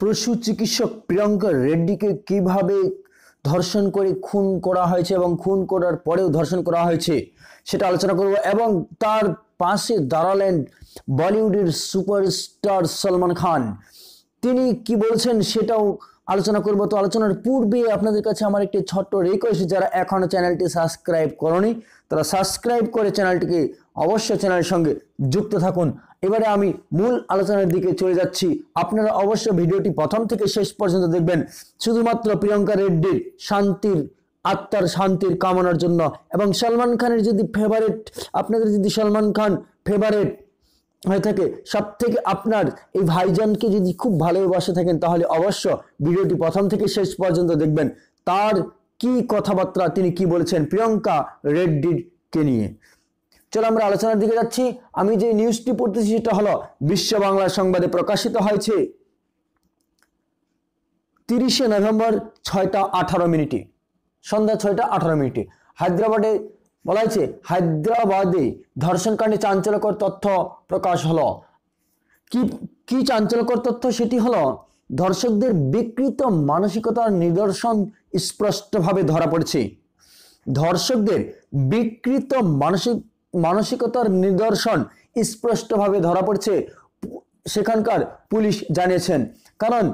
পশু চিকিৎসক প্রিয়ঙ্কা রেড্ডিকে কীভাবে ধর্ষণ করে খুন করা হয়েছে এবং খুন করার পরেও ধর্ষণ করা হয়েছে, সেটা আলোচনা করব। এবং তার পাশে দাঁড়ালেন বলিউডের সুপারস্টার সলমান খান। তিনি কি বলছেন সেটাও আলোচনা করব। তো আলোচনার পূর্বে আপনাদের কাছে আমার একটি ছোট্ট রিকোয়েস্ট যারা এখনও চ্যানেলটি সাবস্ক্রাইব করনি, তারা সাবস্ক্রাইব করে চ্যানেলটিকে অবশ্যই চ্যানেলের সঙ্গে যুক্ত থাকুন। এবারে আমি মূল আলোচনার দিকে চলে যাচ্ছি। আপনারা অবশ্য ভিডিওটি প্রথম থেকে শেষ পর্যন্ত দেখবেন। শুধুমাত্র প্রিয়ঙ্কা রেড্ডির শান্তির, আত্মার শান্তির কামনার জন্য এবং সলমান খানের যদি ফেভারেট আপনাদের যদি সলমান খান ফেভারেট হয়ে থাকে সব থেকে আপনার এই ভাইজানকে যদি খুব ভালোবাসে থাকেন, তাহলে অবশ্য ভিডিওটি প্রথম থেকে শেষ পর্যন্ত দেখবেন। তার কি কথাবার্তা, তিনি কি বলেছেন প্রিয়ঙ্কা রেড্ডিকে নিয়ে? চলো আমরা আলোচনার দিকে যাচ্ছি। আমি যে নিউজটি পড়তেছি সেটা হলো, বিশ্ব বাংলা সংবাদে প্রকাশিত হয়েছে তিরিশে নভেম্বর ছয়টা আঠারো মিনিটে। সন্ধ্যা ছয়টা আঠারো মিনিটে। হায়দ্রাবাদে বলা হয়েছে, হায়দ্রাবাদে ধর্ষণকাণ্ডে চাঞ্চল্যকর তথ্য প্রকাশ হলো। কি কি চাঞ্চল্যকর তথ্য? সেটি হলো, ধর্ষকদের বিকৃত মানসিকতার নিদর্শন স্পষ্টভাবে ধরা পড়েছে। ধর্ষকদের বিকৃত মানসিক মানসিকতার নিদর্শন স্পষ্টভাবে ধরা পড়ছে। সেখানকার পুলিশ জানিয়েছেন, কারণ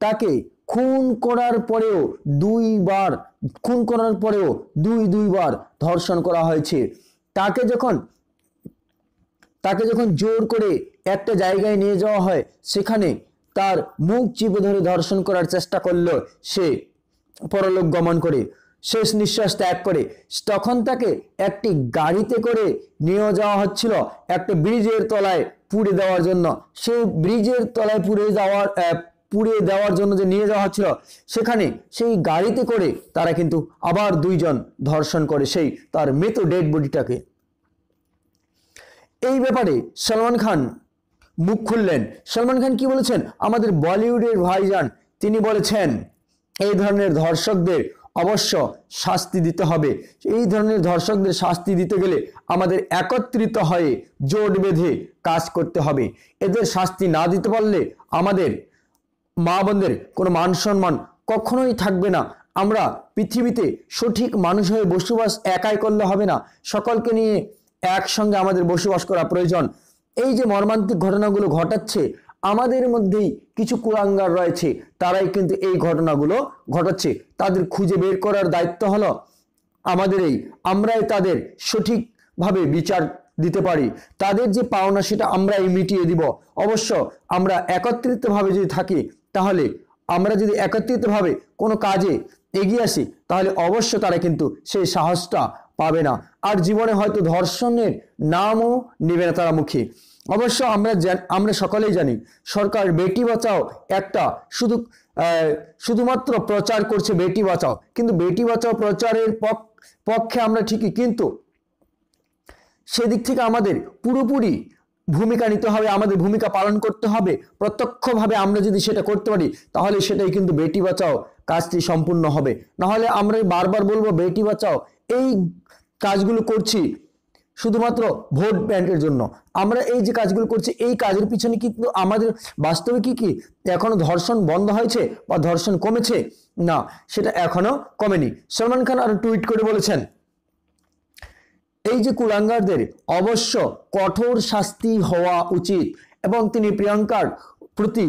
তাকে খুন করার পরেও দুইবার, খুন করার পরেও দুই দুইবার ধর্ষণ করা হয়েছে। তাকে যখন তাকে যখন জোর করে একটা জায়গায় নিয়ে যাওয়া হয়, সেখানে তার মুখ চিপে ধরে ধর্ষণ করার চেষ্টা করল সে পরলোক গমন করে। শেষ নিঃশ্বাস ত্যাগ করে। তখন তাকে একটি গাড়িতে করে নিয়ে যাওয়া হচ্ছিল। একটা ব্রিজের তলায় পুড়ে দেওয়ার জন্য। সেই ব্রিজের তলায় পুড়ে যাওয়ার পুড়ে দেওয়ার জন্য যে নিয়ে যাওয়া হচ্ছিল, সেখানে সেই গাড়িতে করে তারা কিন্তু আবার দুইজন ধর্ষণ করে সেই তার মৃত ডেড বডিটাকে। এই ব্যাপারে সলমান খান মুখ খুললেন। সলমান খান কি বলেছেন? আমাদের বলিউডের ভাইজান, তিনি বলেছেন, এই ধরনের ধর্ষকদের অবশ্য শাস্তি দিতে হবে। এই ধরনের ধর্ষকদের শাস্তি দিতে গেলে আমাদের একত্রিত হয়ে জোট বেঁধে কাজ করতে হবে। এদের শাস্তি না দিতে পারলে আমাদের মা বোনদের কোনো মান সম্মান কখনোই থাকবে না। আমরা পৃথিবীতে সঠিক মানুষ হয়ে বসবাস একাই করলে হবে না। সকলকে নিয়ে একসঙ্গে আমাদের বসবাস করা প্রয়োজন। এই যে মর্মান্তিক ঘটনাগুলো ঘটাচ্ছে আমাদের মধ্যেই কিছু কুলাঙ্গার রয়েছে, তারাই কিন্তু এই ঘটনাগুলো ঘটাচ্ছে। তাদের খুঁজে বের করার দায়িত্ব হলো আমাদের এই, আমরাই তাদের সঠিকভাবে বিচার দিতে পারি। তাদের যে পাওনা সেটা আমরাই মিটিয়ে দিব। অবশ্য আমরা একত্রিতভাবে যদি থাকি, তাহলে আমরা যদি একত্রিতভাবে কোনো কাজে এগিয়ে আসি, তাহলে অবশ্য তারা কিন্তু সেই সাহসটা পাবে না। আর জীবনে হয়তো ধর্ষণের নামও নেবে না তারা মুখে অবশ্য আমরা আমরা সকলেই জানি, সরকার বেটি বাঁচাও, একটা শুধু শুধুমাত্র প্রচার করছে বেটি বাঁচাও। কিন্তু বেটি বাঁচাও প্রচারের পক্ষে আমরা ঠিকই, কিন্তু সেদিক থেকে আমাদের পুরোপুরি ভূমিকা নিতে হবে, আমাদের ভূমিকা পালন করতে হবে, প্রত্যক্ষভাবে আমরা যদি সেটা করতে পারি, তাহলে সেটাই কিন্তু বেটি বাঁচাও কাজটি সম্পূর্ণ হবে। নাহলে আমরা বারবার বলব, বেটি বাঁচাও, এই কাজগুলো করছি শুধুমাত্র ভোট ব্যাংকের জন্য। আমরা এই যে কাজগুলো করছি, এই কাজের পিছনে কিন্তু আমাদের বাস্তবে কি কি এখনও ধর্ষণ বন্ধ হয়েছে বা ধর্ষণ কমেছে? না, সেটা এখনও কমেনি। সলমান খান আরও টুইট করে বলেছেন, এই যে কুলাঙ্গারদের অবশ্য কঠোর শাস্তি হওয়া উচিত এবং তিনি প্রিয়াঙ্কার প্রতি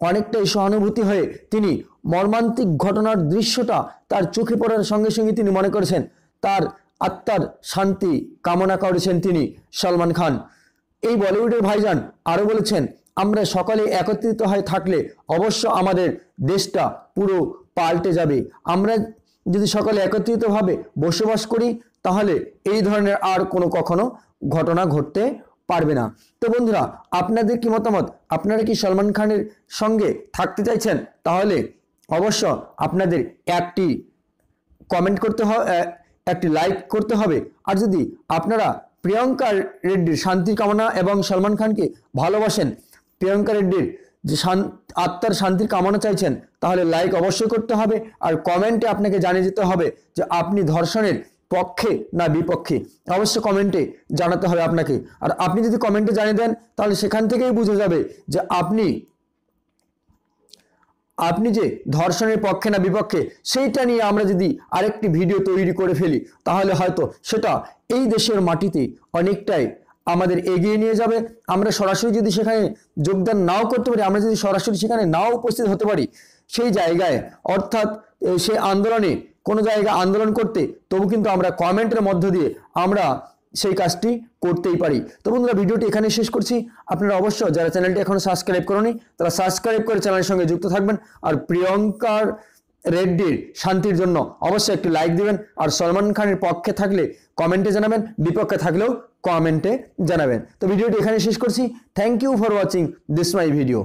অনেকটাই সহানুভূতি হয়ে তিনি মর্মান্তিক ঘটনার দৃশ্যটা তার চোখে পড়ার সঙ্গে সঙ্গে তিনি মনে করেছেন, তার আত্মার শান্তি কামনা করেছেন তিনি সলমান খান। এই বলিউডের ভাইজান আরও বলেছেন, আমরা সকলে একত্রিত হয়ে থাকলে অবশ্য আমাদের দেশটা পুরো পাল্টে যাবে। আমরা যদি সকলে একত্রিতভাবে বসবাস করি, তাহলে এই ধরনের আর কোনো কখনো ঘটনা ঘটতে পারবে না। তো বন্ধুরা, আপনাদের কি মতামত? আপনারা কি সলমান খানের সঙ্গে থাকতে চাইছেন? তাহলে অবশ্য আপনাদের একটি কমেন্ট করতে হবে একটি লাইক করতে হবে। আর যদি আপনারা প্রিয়ঙ্কা রেড্ডির শান্তির কামনা এবং সলমান খানকে ভালোবাসেন, প্রিয়ঙ্কা রেড্ডির যে আত্মার শান্তির কামনা চাইছেন, তাহলে লাইক অবশ্যই করতে হবে। আর কমেন্টে আপনাকে জানিয়ে যেতে হবে যে আপনি ধর্ষণের পক্ষে না বিপক্ষে। অবশ্য কমেন্টে জানাতে হবে আপনাকে। আর আপনি যদি কমেন্টে জানিয়ে দেন, তাহলে সেখান থেকেই বুঝে যাবে যে আপনি আপনি যে ধর্ষণের পক্ষে না বিপক্ষে, সেইটা নিয়ে আমরা যদি আরেকটি ভিডিও তৈরি করে ফেলি, তাহলে হয়তো সেটা এই দেশের মাটিতে অনেকটাই আমাদের এগিয়ে নিয়ে যাবে। আমরা সরাসরি যদি সেখানে যোগদান নাও করতে পারি, আমরা যদি সরাসরি সেখানে নাও উপস্থিত হতে পারি, সেই জায়গায়, অর্থাৎ সেই আন্দোলনে কোনো জায়গায় আন্দোলন করতে, তবু কিন্তু আমরা কমেন্টের মধ্য দিয়ে আমরা সেই কাজটি করতেই পারি। তো বন্ধুরা, ভিডিওটি এখানে শেষ করছি। আপনারা অবশ্যই যারা চ্যানেলটি এখনও সাবস্ক্রাইব করেনি, তারা সাবস্ক্রাইব করে চ্যানেলের সঙ্গে যুক্ত থাকবেন। আর প্রিয়ঙ্কার রেড্ডির শান্তির জন্য অবশ্যই একটি লাইক দিবেন। আর সলমান খানের পক্ষে থাকলে কমেন্টে জানাবেন, বিপক্ষে থাকলেও কমেন্টে জানাবেন। তো ভিডিওটি এখানে শেষ করছি। Thank you for watching this my video